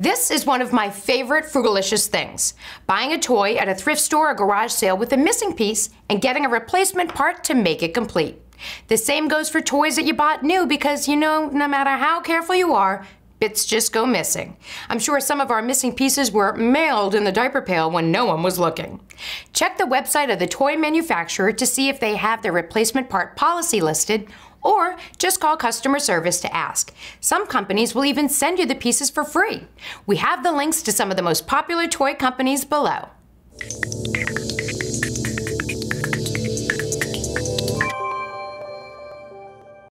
This is one of my favorite Frugalicious things buying a toy at a thrift store or garage sale with a missing piece and getting a replacement part to make it complete. The same goes for toys that you bought new because you know, no matter how careful you are, bits just go missing. I'm sure some of our missing pieces were mailed in the diaper pail when no one was looking. Check the website of the toy manufacturer to see if they have their replacement part policy listed or just call customer service to ask. Some companies will even send you the pieces for free. We have the links to some of the most popular toy companies below.